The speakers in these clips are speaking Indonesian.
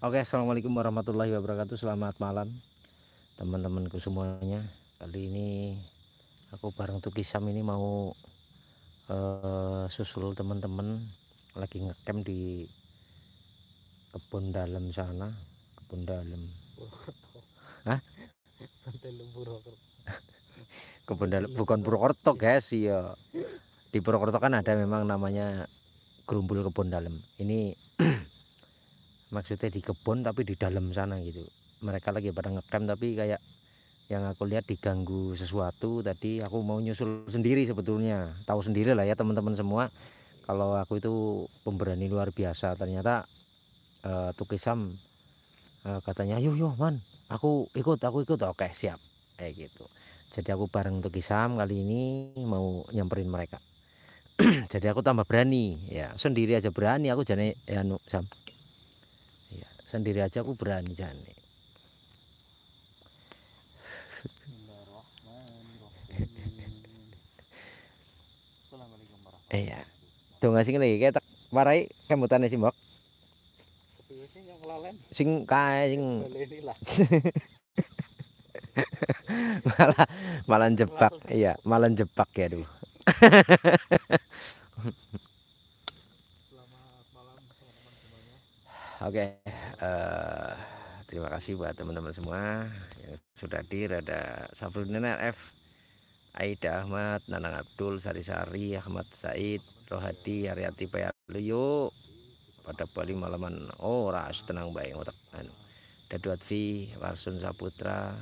Oke, assalamualaikum warahmatullahi wabarakatuh. Selamat malam, teman-temanku semuanya. Kali ini aku bareng Tuki Sam ini mau uh, susul teman-teman lagi ngecamp di kebun dalam sana, kebun dalam. Hah? kebun dalam bukan Purwokerto, guys, iya. Di Purwokerto kan ada memang namanya gerumbul kebun dalam. Ini maksudnya di kebun tapi di dalam sana gitu. Mereka lagi pada ngecamp tapi kayak yang aku lihat diganggu sesuatu tadi aku mau nyusul sendiri sebetulnya. Tahu sendiri lah ya teman-teman semua. Kalau aku itu pemberani luar biasa. Ternyata uh, Tukisam uh, katanya yuk yuk man aku ikut aku ikut. Oke siap. Kayak gitu. Jadi aku bareng Tukisam kali ini mau nyamperin mereka. Jadi aku tambah berani. Ya sendiri aja berani. Aku jadi ya sam sendiri aja aku berani jane iya. Tuh ngasih lagi kayak tak warai kemutan sih mbok. Sing kae sing malah malah jebak. Iya malah jebak ya dulu Oke, okay, uh, eh, terima kasih buat teman-teman semua yang sudah hadir. Ada Safrudin F, Aida Ahmad, Nanang Abdul, Sari Sari, Ahmad Said, Rohadi, Haryati Payaluyo. Pada Bali malaman oh ras tenang baik otak anu. Dadu Advi, Warsun Saputra.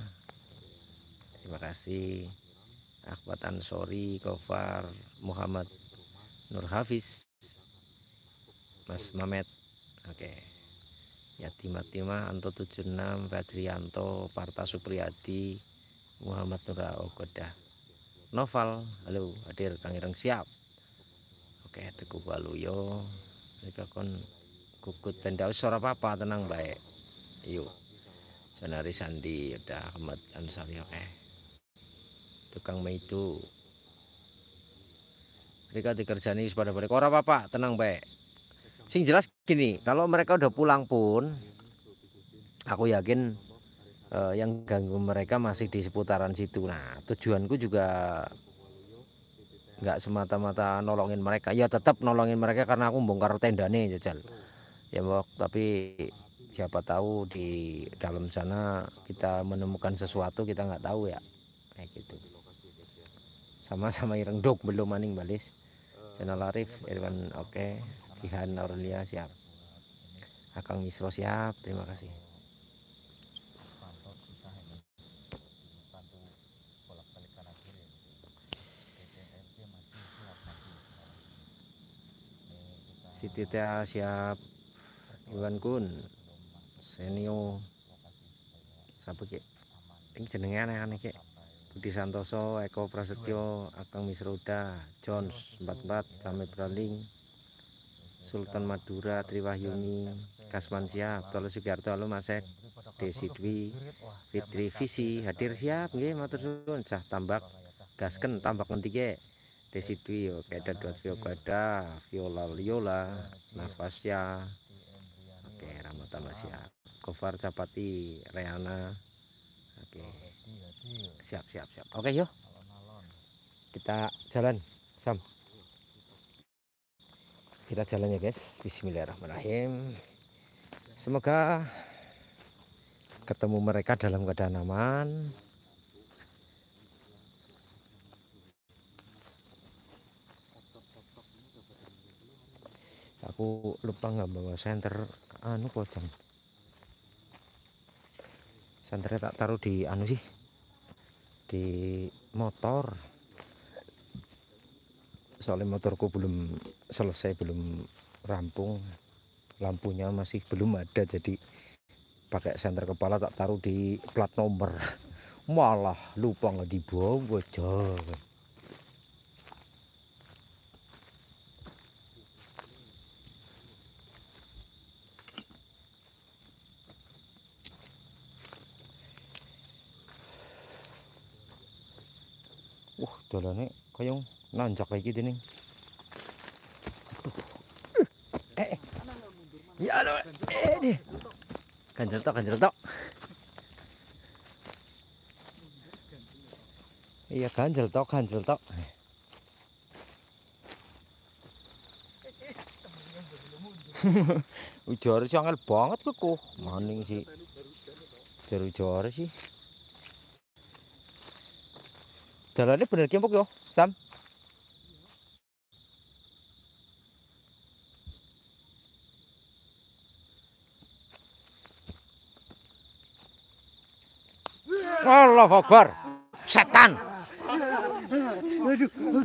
Terima kasih. Ahmad Ansori, Kofar, Muhammad Nur Hafiz, Mas Mamet. Oke. Okay. Yatima-tima Anto 76 Badrianto Parta Supriyadi Muhammad Nura Ogoda Noval halo hadir Kang Ireng siap. Oke Teguh Waluyo. Mereka kon kukut tenda suara apa tenang baik. Yuk Sonari Sandi udah Ahmad Ansari oke. Tukang itu mereka dikerjani pada balik. Orang apa tenang baik sing jelas gini kalau mereka udah pulang pun aku yakin uh, yang ganggu mereka masih di seputaran situ. Nah tujuanku juga nggak semata-mata nolongin mereka. Ya tetap nolongin mereka karena aku bongkar tenda nih jajal. Ya mbok tapi siapa tahu di dalam sana kita menemukan sesuatu kita nggak tahu ya. Kayak gitu. Sama-sama ireng dok belum maning balis. Channel Arif Irwan oke. okay. Jihan Aurelia siap. Akang Misro siap terima kasih. Siti Tia siap. Iwan Kun Senio. Siapa ki? Ini jenenge aneh-aneh ki. Budi Santoso Eko Prasetyo Akang Misroda Jones 44 Kami Braling Sultan Madura Triwahyuni Kasman siap Tolo Sugiarto. Halo Masek Desi Dwi Fitri Visi hadir siap. Nggih matur suwun. Cah tambak gasken tambak nanti ke Desi Dwi oke ada dua Viola Viola Liola Nafasya. Oke Ramatama siap. Kofar Capati Reana. Oke. Siap siap siap. Oke yuk kita jalan. Sam kita jalan ya guys. Bismillahirrahmanirrahim. Semoga ketemu mereka dalam keadaan aman. Aku lupa nggak bawa senter. Anu pocong senternya tak taruh di anu sih di motor soalnya motorku belum selesai belum rampung. Lampunya masih belum ada jadi pakai senter kepala tak taruh di plat nomor. Malah lupa nggak dibawa jangan Wah, dolane kayong nanjak kayak gini nih. Eh, eh. Ya lo, eh deh. ganjel tok ganjel tok iya ganjel tok ganjel tok Ujare sih angel banget kok maning sih jar ujare sih dalane bener kempok yo Sam Allah Akbar. Setan.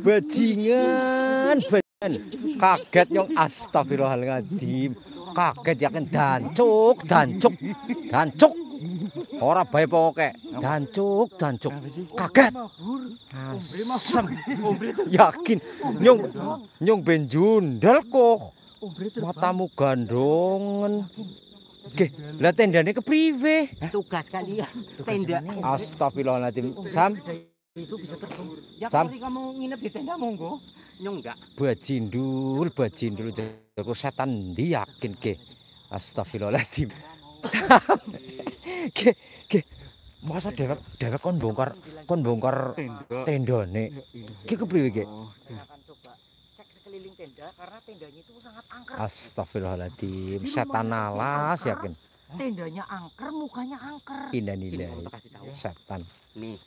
Bajingan, bajingan. Kaget yang astagfirullahaladzim. Kaget yakin dancuk, dancuk, dancuk. Ora bae pokoke. Dancuk, dancuk. Kaget. Asem. Yakin nyung nyung ben jundal kok. Matamu gandongen. Oke, lah tendane kepriwe? tugas kalian tenda Astagfirullahaladzim. Sam, itu bisa terbang ya Sam. kalau kamu nginep di tenda monggo nyong enggak bajindul, bajindul jago setan ndi yakin ke. Astagfirullahaladzim. Sam. Ke, ke. Masa dewek dewek kon bongkar kon bongkar tendane. Ki kepriwe ke? Tenda karena tendanya itu sangat angker Astagfirullahaladzim. Setan alas yakin. tendanya angker mukanya angker Indah Sini, indah. Tahu. Setan. nih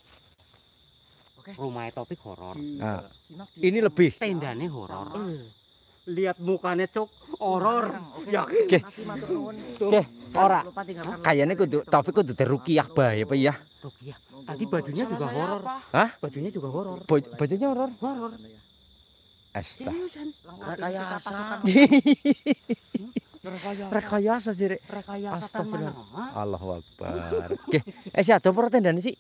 oke rumahnya topik horor Ah, ini lebih. tendanya horor lihat mukanya cok horor yakin Oke. Oke, ora. Kayaknya kudu tapi kudu terukiah bae apa ya? Rukiah. tadi bajunya juga horor Hah? bajunya juga horor Baj- Bajunya horor. horor Seriusan Rekayasa. Rekayasa rekayasa Astagfirullah. Astagfirullah Allahu Akbar. Oke, eh si ada apa tendane sih?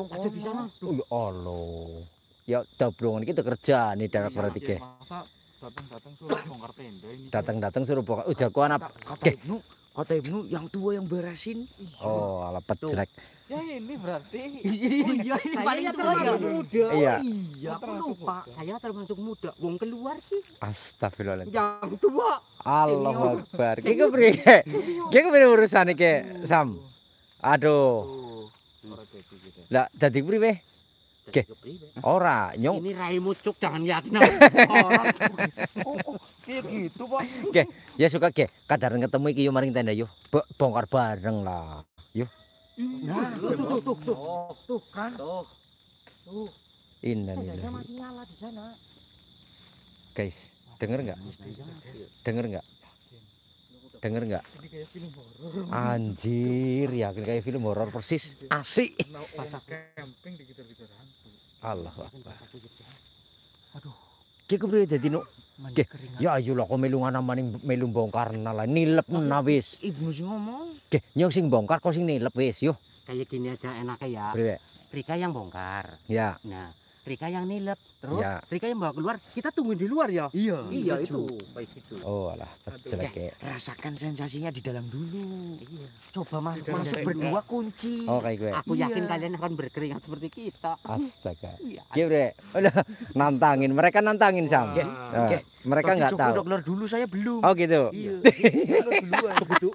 ada di sana Oh ya Allah. Ya dablongan kita kerja nih daerah berarti ke. Masa datang-datang suruh bongkar tenda ini. Datang-datang suruh bongkar. Ujar ku anak. Kata Oke. Ibnu, kata Ibnu yang tua yang beresin. Oh, ala jelek. Ya ini berarti. oh iya ini Saya paling tua ya muda. Iya. iya aku lupa saya termasuk muda wong keluar sih Astagfirullahaladzim. yang tua Allahu Akbar. Ki kepriye? Ki kepriye urusane ke Sam? Aduh. Ora. Lah dadi priwe? Oke. Ora, nyong ini raimu cuk jangan liatin aku orang Oh, oh, kayak gitu, Pak. ya suka ke. Kadaran ketemu iki yo maring tenda yo. Bo- Bongkar bareng lah. Nah tuh tuh tuh tuh tuh kan tuh tuh Inna tendanya lillahi. masih nyala di sana Guys, denger nggak? Denger nggak? Denger nggak? Anjir, yakin kayak film horor persis. Asli. Nah, orang camping dikejar-kejar hantu. Allahu Akbar. aduh Ki kepriye dadi no? Keringat Ya ayo lah kok melu ngana maning melu bongkar lah nilep na wis. Ibnu sih ngomong. Oke, nyong sing bongkar kok sing nilep wis yo. kayak gini aja enaknya ya Priwe? Rika yang bongkar Ya, nah Rika yang nilep terus Ya. Rika yang bawa keluar kita tungguin di luar ya Iya, iya itu baik itu oh alah jelek ya. Rasakan sensasinya di dalam dulu. iya Coba mas masuk berdua kunci. Oh kayak gue. aku yakin Iya. kalian akan berkeringat seperti kita Astaga. iya Ki bre. Udah nantangin, mereka nantangin Sam. Oke, Eh, oke. mereka nggak tahu. udah keluar dulu saya belum. Oh gitu. Iya. Keluar duluan. begitu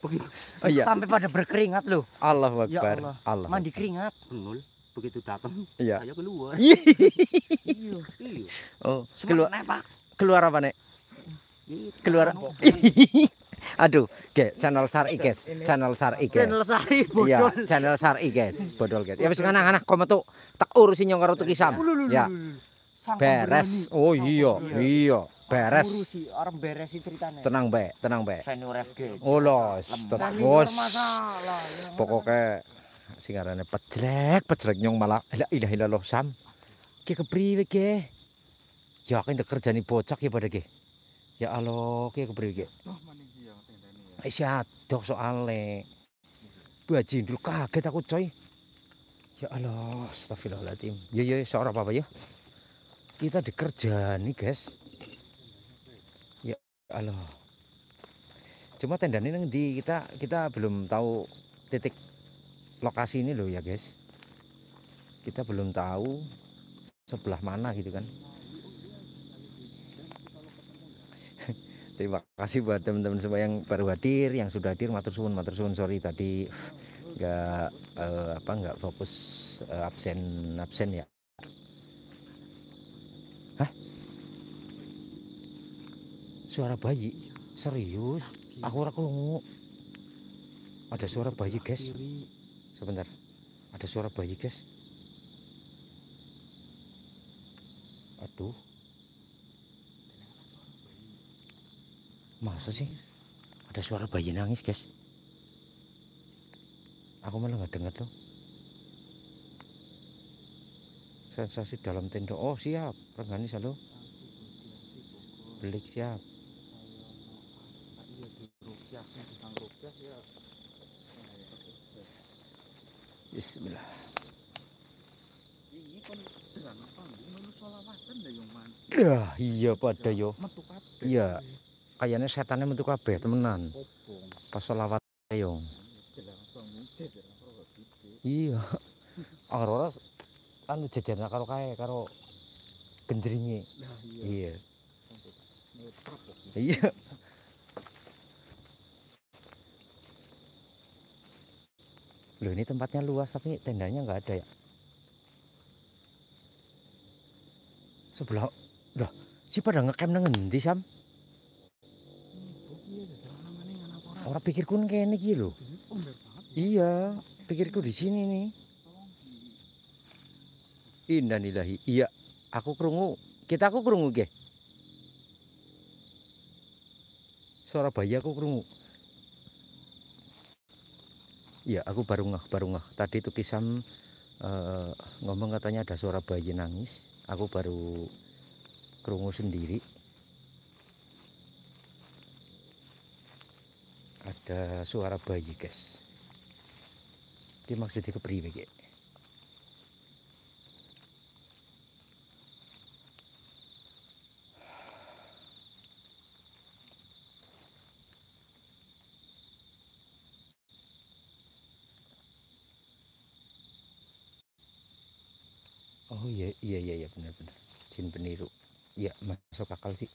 begitu Oh iya. Sampai pada berkeringat loh. Allahu Ya Akbar. Allah. Allah. Mandi keringat. Benul begitu datang Iya. saya keluar Iya. iya Oh, Keluar keluar Pak. keluar apa nek? Gitu. Keluar. Aduh, ke channel Sari guys. Channel Sari guys. channel sari Iya, bodol channel Sari guys. Bodol guys. Ya wis anak-anak kono tuh tak urusin nyong karo tuki Sam. Ya, beres. Oh iya, iya, beres. Ngurusi orang ceritanya. Tenang bae, tenang bae. Senior FG. Oh los, Lemah. bos. ya. Pokoknya sing arane pejlek, pejlek nyong malah la ilaha illallah Sam. Ki kepriwe ki? Ya kan kerjani bocah ya pada ki. Ya Allah, ki kepriwe ki? Tendanya. Wis adoh soale. Bajindul kaget aku coy. Ya Allah, astagfirullahaladzim. Ya ya seorang apa-apa ya. Kita dikerjani, guys. Ya Allah. Cuma tenda ini di kita kita belum tahu titik lokasi ini loh ya, guys. Kita belum tahu sebelah mana gitu kan. terima kasih buat teman-teman semua yang baru hadir yang sudah hadir. Matur suwun matur suwun. Sorry tadi nggak eh, apa nggak fokus eh, absen absen ya. Hah? suara bayi? Serius? Aku ora krungu. Ada suara bayi guys sebentar. Ada suara bayi guys. Aduh. Masa sih? Ada suara bayi nangis guys. Aku malah nggak dengar loh sensasi dalam tenda. Oh siap. Rengganis halo. Belik siap Bismillah. Ya, iya pada yo. Iya. Kayaknya setannya metu kabeh temenan. Pas selawat yo. Iya. Aurora anu jajarna karo kae karo gendringe. Iya. Iya. Loh ini tempatnya luas tapi tendanya nggak ada ya? Sebelah dah si pada ngecamp nang sam? Orang pikirku kene iki lho iya pikirku di sini nih. Di Innalillahi iya. Aku krungu kita aku krungu ge. Suara bayi aku krungu iya aku baru ngeh baru ngeh. Tadi tuh kisam eh, ngomong katanya ada suara bayi nangis. Aku baru krungu sendiri. Ada suara bayi guys. Dia maksudnya kepriwe ge Oh iya iya iya iya benar Jin peniru. Iya masuk akal sih.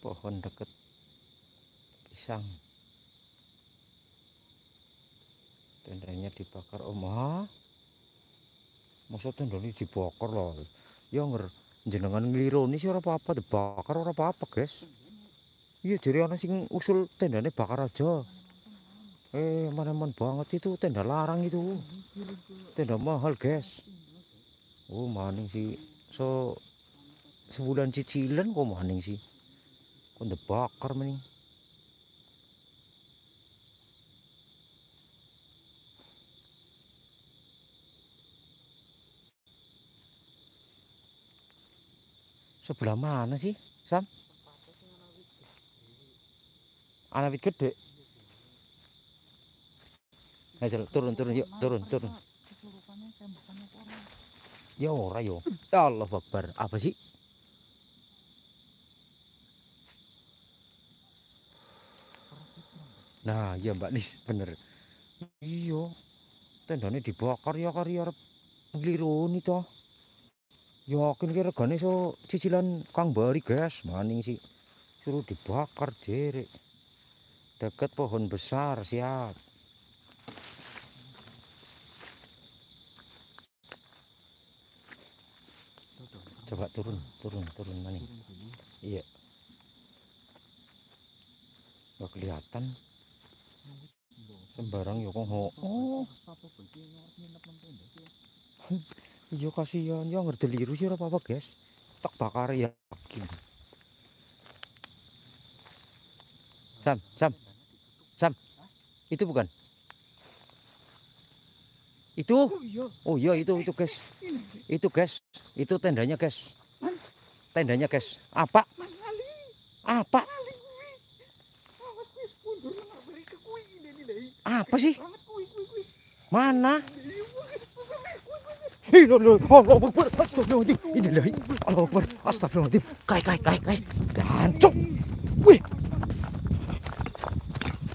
Pohon deket pisang. tendanya dibakar om masa tendanya dibakar loh ya nger jenengan ngelironi sih ora apa-apa dibakar ora apa-apa guys. Iya jadi ana sing usul tendanya bakar aja. Eh mana-mana banget itu tenda larang itu. Tenda mahal guys. Oh maning sih. So sebulan cicilan kok maning sih? Kok dibakar maning Sebelah mana sih, Sam? Anak wit gede. Ayo turun turun yuk, turun turun. Ya ora yo. Ya Allah Akbar. Apa sih? Nah, iya Mbak Nis, bener. Iya. Tendane dibakar ya kari arep nglironi toh. Yakin kira regane so cicilan Kang Bari, guys. Maning sih. Suruh dibakar derek. Deket pohon besar, siap. Coba turun, turun, turun maning. Iya. Gak kelihatan. Sembarang kok ho. Oh, Apa iya kasihan. Ya ngerdeliru sih ora apa-apa, guys. Tak bakar yakin. Sam, Sam, Sam. Itu bukan? Itu? Oh iya. Oh iya itu itu guys. Itu guys. Itu tendanya guys. Tendanya guys. Apa? Apa? Ali kuwi. Awas Allah Akbar. Astagfirullahaladzim. Allah. Astagfirullahaladzim. Kai, kai, kai, kai. Dancuk. Wih.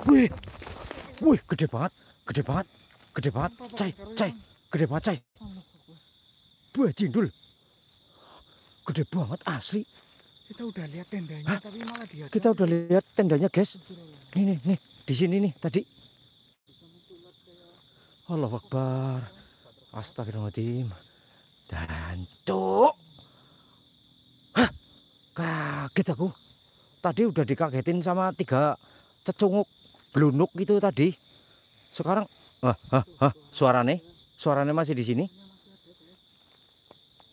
Wih. Wih, gede banget. Gede banget. Gede banget. Cai, cai. Gede banget, cai. Buah jindul. Gede banget asli. Kita udah lihat tendanya Hah? tapi malah dia. Kita udah lihat tendanya, guys. Nih, nih, nih. Di sini nih tadi. Allah Akbar. Astagfirullahaladzim. Dan cuk. Hah? Kaget aku. Tadi udah dikagetin sama tiga cecunguk blunuk gitu tadi. Sekarang hah, hah, hah, suaranya suaranya masih di sini.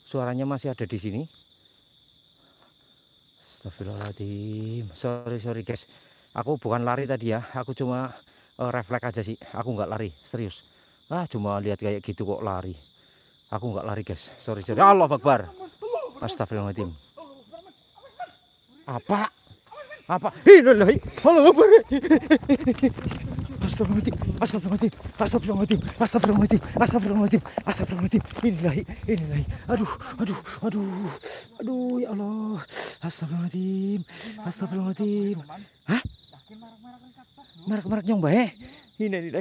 Suaranya masih ada di sini. Astagfirullahaladzim. Sorry, sorry guys. Aku bukan lari tadi ya. Aku cuma eh, refleks aja sih. Aku nggak lari, serius. Ah, cuma lihat kayak gitu kok lari. Aku nggak lari guys. Sorry, sorry. Allah Akbar. Astagfirullahaladzim. Apa? Apa? Innalillahi. Allah Akbar. Astagfirullahaladzim. Astagfirullahaladzim. Astagfirullahaladzim. Astagfirullahaladzim. Astagfirullahaladzim. Astagfirullahaladzim. Inilahi. Inilahi. Aduh, aduh, aduh. Aduh, ya Allah. Astagfirullahaladzim. Astagfirullahaladzim. Hah? Marah-marah kan. Merek-merek nyong bae. Nih.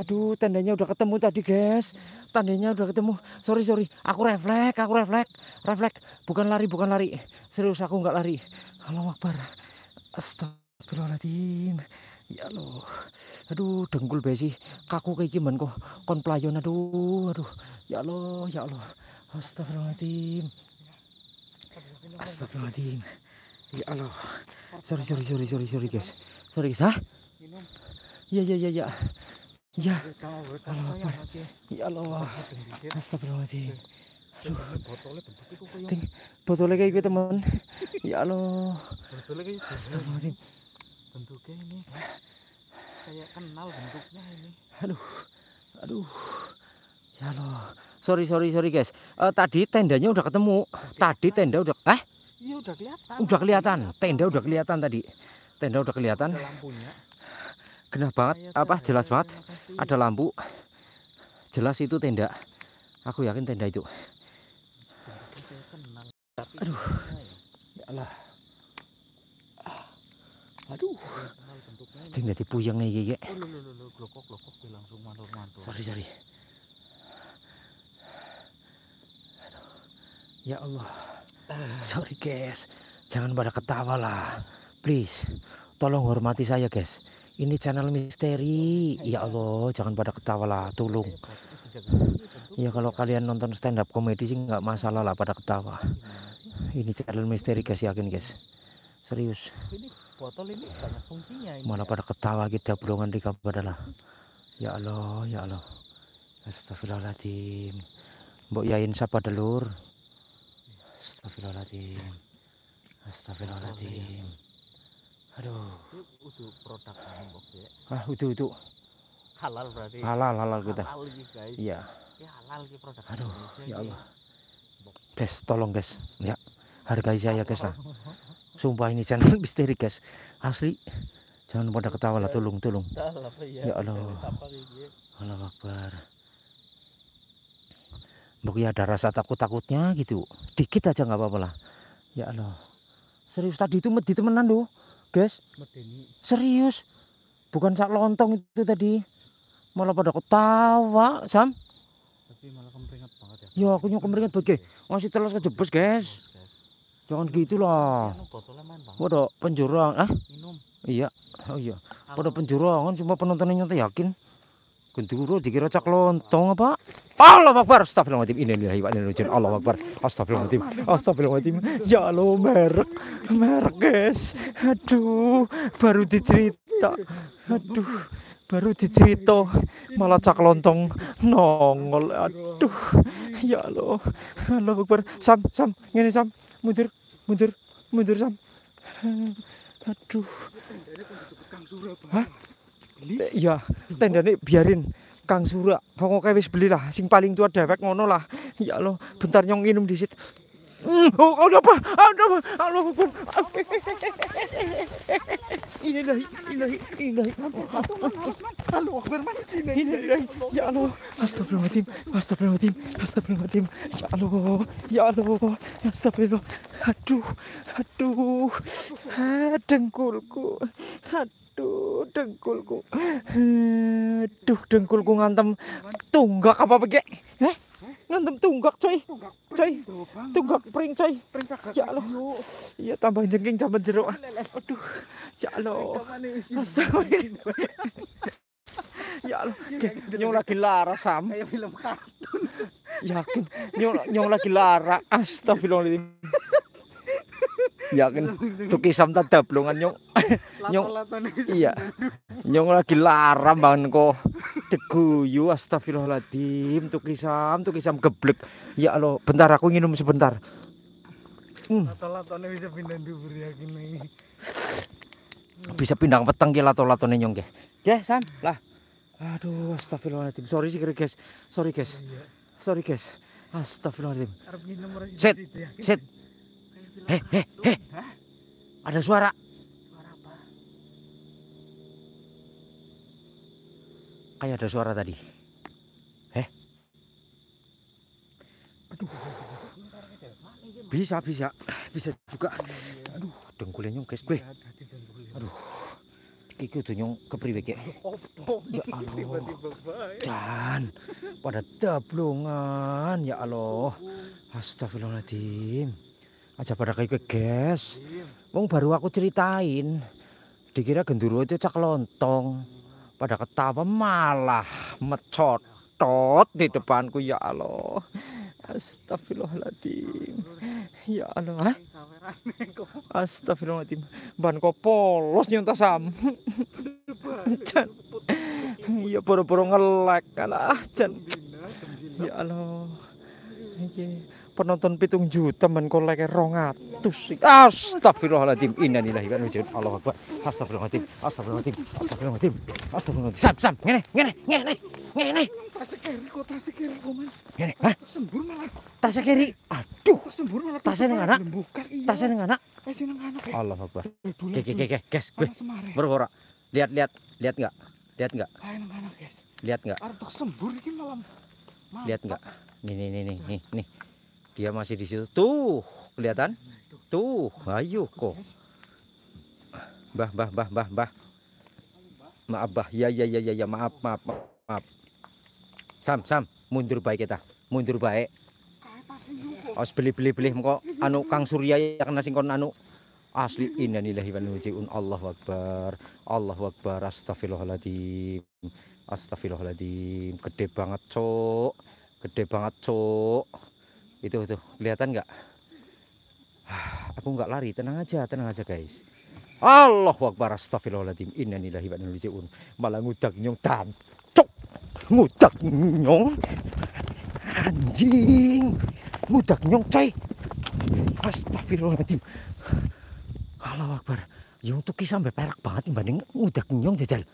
Aduh, tandanya udah ketemu tadi, guys. Tandanya udah ketemu. Sorry, sorry. Aku refleks, aku refleks. Refleks. Bukan lari, bukan lari. Serius aku nggak lari. Allah Akbar. Astagfirullahaladzim. Ya Allah. Aduh, dengkul bae sih. Kaku kayak gimana kok. Kon aduh, aduh. Ya Allah, ya Allah. Astagfirullahaladzim. Astagfirullahaladzim. Ya Allah. Sorry, sorry, sorry, sorry, sorry, guys. Sorry, guys. Iya iya iya iya. Tahu, Allah ya Allah. Astagfirullahaladzim. Kayak Ting- Botolnya kayak gitu teman. Ya Allah. botolnya kayak gitu. Astagfirullahaladzim. bentuknya ini kayak kenal bentuknya ini. Aduh. Ya Allah. Sorry sorry sorry guys. Eh, tadi tendanya udah ketemu. Tadi tenda udah eh Iya udah kelihatan. udah kelihatan. Tenda udah kelihatan tadi. Tenda udah kelihatan. Ada lampunya. Genah banget. Kayak Apa jelas banget. Ada lampu. Jelas itu tenda. Aku yakin tenda itu. Kayak Aduh. ya, Allah. Aduh. kayak kenal bentuknya ini. Ting dadi puyeng iki Kek. Oh. Sorry sorry. Ya Allah. Sorry guys. Jangan pada ketawa lah. Please. Tolong hormati saya guys. Ini channel misteri. Ya Allah, jangan pada ketawa lah. Tolong. Ya kalau kalian nonton stand up komedi sih nggak masalah lah pada ketawa. Ini channel misteri guys yakin guys. Serius. Botol ini banyak fungsinya ini. Malah pada ketawa kita bolongan di lah. Ya Allah, ya Allah. Astagfirullahaladzim. Mbok yain siapa delur? Astagfirullahaladzim. Astagfirullahaladzim. Aduh. Ini udah produk ini ya. Ah, itu itu Halal berarti. halal halal kita. Halal ini guys. Iya. Ya halal ini produk Aduh, Indonesia ya ini. Allah. Guys, tolong guys. Ya. Hargai saya guys lah. Sumpah ini channel misteri guys. Asli. Jangan pada ketawa lah, tolong, tolong. Apa ya? Allah. Ini? Allah Akbar. Mbok ya ada rasa takut-takutnya gitu. Dikit aja nggak apa-apa lah. Ya Allah. Serius tadi itu medit temenan loh, guys. Medeni. Serius. Bukan sak lontong itu tadi. Malah pada ketawa, Sam. Tapi malah kemeringat banget ya. Ya, aku nyok kemeringat bagai. Masih terus kejebus, guys. Jangan gitu lah. Anu. Waduh, penjurang. Ah, Minum. iya. Oh iya. Pada Halal. penjurangan cuma penontonnya nyata yakin. Genduro dikira cak lontong apa? Allah Akbar. Astagfirullahaladzim. Ini lillahi wa inna raji'un. Allah Akbar. Astagfirullahaladzim. Astagfirullahaladzim. Ya Allah merek. Merek guys. Aduh. Baru dicerita. Aduh. Baru dicerita. Malah cak lontong nongol. Aduh. Ya Allah. Allah Akbar. Sam, Sam. Ngene Sam. Mundur. Mundur. Mundur Sam. Aduh. Hah? Iya, tendane biarin Kang Sura. Kok wis beli lah, sing paling tua dewek ngono lah. Ya Allah, bentar nyong minum disit. Hmm, oh, ada apa? Ada apa? Allah Akbar. Inilah, inilah, inilah. Halo, Akbar. Ini, Inilah. Ya Allah. Astagfirullahaladzim. Astagfirullahaladzim. Astagfirullahaladzim. Ya Allah. Ya Allah. Astagfirullah. Aduh. Aduh. Ah, dengkulku. Aduh, dengkulku. Aduh, dengkulku ngantem tunggak apa begek? Eh? Ngantem tunggak, coy. Coy. Tunggak pring, coy. Ya Allah. Iya, tambah jengking tambah jeruk. Aduh. Ya Allah. Astagfirullah. Ya Allah. Nyong lagi lara, Sam. Kayak film kartun. Yakin. Nyong, nyong lagi lara. Astagfirullahaladzim. Yakin. Tuki sam tadablongan nyong. Nyong- Iya. Nyong lagi lara banget kok. Deguyu astagfirullahaladzim. Tuki sam, tuki sam geblek. Ya Allah, bentar aku nginum sebentar. Lato-latone bisa pindah dubur yakin nih. Bisa pindang peteng ki lato-latone nyong ke. Ya, Sam. Lah. Aduh, astagfirullahaladzim. Sorry sih guys. Sorry guys. Iya. Sorry guys. Astagfirullahaladzim. Set, yakin? set. Heh, heh, heh. Ada suara. Suara apa? Kayak ada suara tadi. Heh. Aduh. Bisa, bisa. Bisa juga. Aduh, dengkulnya guys. Gue, ya. Aduh. iki kudu nyong kepriwe ki? Opo Ya iki Allah. Jan. Pada dablongan ya Allah. Astagfirullahaladzim. Aja pada kayak guys. Wong baru aku ceritain. Dikira genduro itu cak lontong. Pada ketawa malah mecotot di depanku ya Allah. Astagfirullahaladzim. Ya Allah. Astagfirullahaladzim. Ban kok polos nyontas sam. Iya boro-boro ngelek kan ah Jan. Ya Allah. Iki penonton pitung juta men 200 sih. Astagfirullahaladzim. Innalillahi wa inna. Allahu akbar. Astagfirullahaladzim. Astagfirullahaladzim. Astagfirullahaladzim. Astagfirullahaladzim. Sam, sam, ngene, ngene, ngene, ngene. Kiri kok tasnya kiri kok man. Ngene. Hah? Sembur malah. Kiri. Aduh, Kok sembur malah. Nang malah anak? iya. nang anak. Nang anak. Allahu akbar. Eh, oke, dulu. oke, guys, gue. Lihat, lihat, lihat enggak? Lihat enggak? Lihat enggak? Arep sembur iki malam. Lihat enggak? Nih, nih, nih, nih, nih. Dia masih di situ. Tuh, kelihatan? Tuh, ayo kok. Mbah, mbah, mbah, mbah, mbah. Maaf, mbah. Ya, ya, ya, ya, ya, maaf, maaf, maaf. Sam, Sam, mundur baik kita. Mundur baik. Os beli beli beli kok anu Kang Surya ya kena sing kon anu asli innalillahi wa inna ilaihi raji'un Allahu akbar Allahu akbar astagfirullahaladzim astagfirullahaladzim gede banget cok gede banget cok itu tuh kelihatan nggak? Ah, aku nggak lari. Tenang aja tenang aja guys. Allahu akbar astagfirullahaladzim. Innalillahi wa inna malah ngudak nyong. Tan cok ngudak nyong. Anjing! Ngudak nyong coy. Astagfirullahaladzim. Allahu akbar. Yang tuh sampai perak banget dibanding ngudak nyong jajal.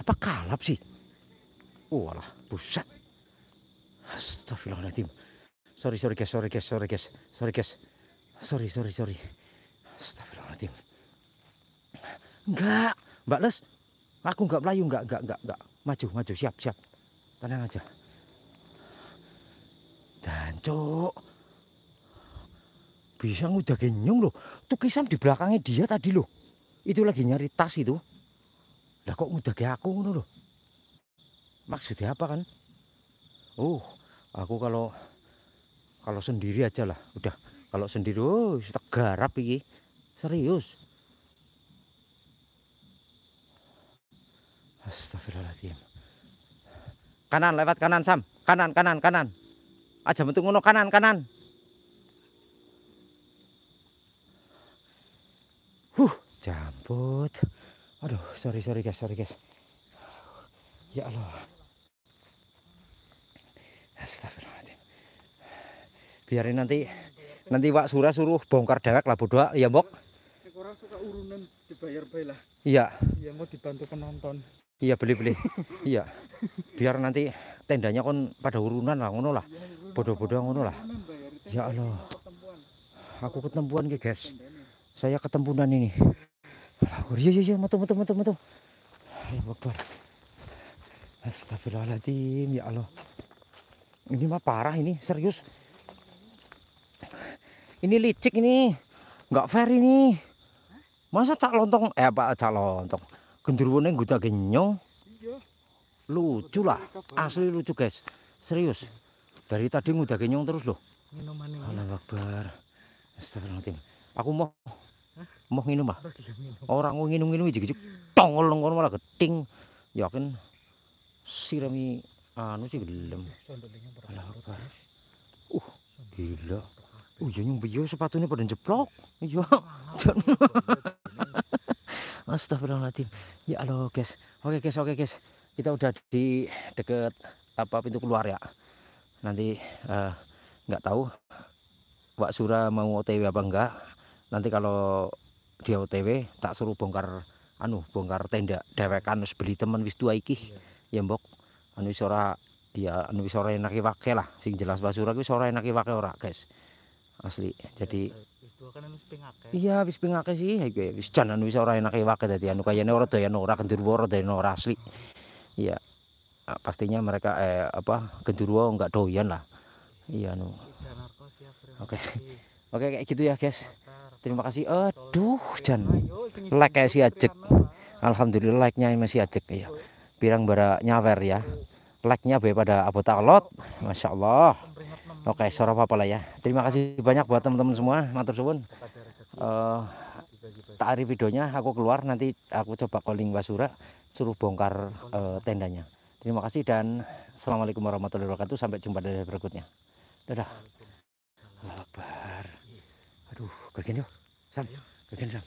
Apa kalap sih? Walah buset. Astagfirullahaladzim sorry sorry guys sorry guys sorry guys. Sorry guys. Sorry sorry sorry. Astagfirullahaladzim enggak. Mbak les aku enggak melayu enggak enggak enggak enggak. Maju maju siap siap. Tenang aja. Dan cok bisa ngudah genyong loh tuh kisam di belakangnya dia tadi loh itu lagi nyari tas itu. Lah kok ngudah ke aku loh maksudnya apa kan? Oh aku kalau kalau sendiri aja lah udah. Kalau sendiri oh tegarap iki. Serius. Astagfirullahaladzim. Kanan lewat kanan Sam. Kanan kanan kanan. Aja metu ngono kanan kanan. Huh jambut. Aduh sorry sorry guys sorry guys. Ya Allah. Astagfirullahaladzim biarin nanti nanti Wak Sura suruh bongkar dewek lah bodoh ya mbok? Orang suka urunan dibayar bae lah. iya. Ya mau dibantu penonton. iya beli beli. Iya. Biar nanti tendanya kon pada urunan lah ngono lah. Bodoh-bodoh ngono lah. Urunan bayar. Ya Allah. Aku ketempuan. Ke guys. Saya ketempuan ini. Allahu iya iya iya. Metu metu Allahu Akbar. Astagfirullahaladzim ya Allah. Ini mah parah ini serius ini licik ini. Nggak fair ini. Masa cak lontong? Eh apa cak lontong? Genderuwonya guda genyong. Iya. lucu lah. Asli lucu guys. Serius. Dari tadi ngudah genyong terus loh. Minuman ini. Allah Akbar. Astagfirullahaladzim. Aku mau mau minum ah? Minum. orang mau nginum nginum jadi tongol nongol malah geting yakin? Sirami anu sih gelem? Allah Akbar. Uh gila oh iya nyung biyo sepatunya pada jeplok iya. Astagfirullahaladzim. Ya Allah guys. Oke guys oke guys. Kita udah di deket apa pintu keluar ya. Nanti eh, nggak tahu Wak Sura mau OTW apa enggak nanti kalau dia OTW tak suruh bongkar anu bongkar tenda dewekan wis beli temen wis dua iki. Ya mbok. Anu wis ora ya anu wis ora enak wake lah. Sing jelas Wak Sura wis ora enak wake ora guys asli jadi kan harus pengake. Iya, wis pingake sih, iki wis jan anu wis ora enake wake dadi anu kayane ora doyan ora genderuwo ora doyan ora asli. Iya. Ah, Pastinya mereka eh apa genderuwo enggak doyan lah. Iya anu. Ya. Oke. Oke kayak gitu ya, guys. Terima kasih. Aduh, jan. Like kayak si Ajek. Alhamdulillah like-nya masih ajek ya. Pirang bara nyawer ya. Like-nya be pada abota kolot. Masya Allah. Oke, sore apa lah ya. Terima kasih banyak buat teman-teman semua. Matur suwun. rezeki Eh tak hari videonya aku keluar nanti aku coba calling Basura suruh bongkar eh, tendanya. Terima kasih dan assalamualaikum warahmatullahi wabarakatuh. Sampai jumpa di video berikutnya. Dadah. Akbar aduh kagian yuk Sam. Kagian Sam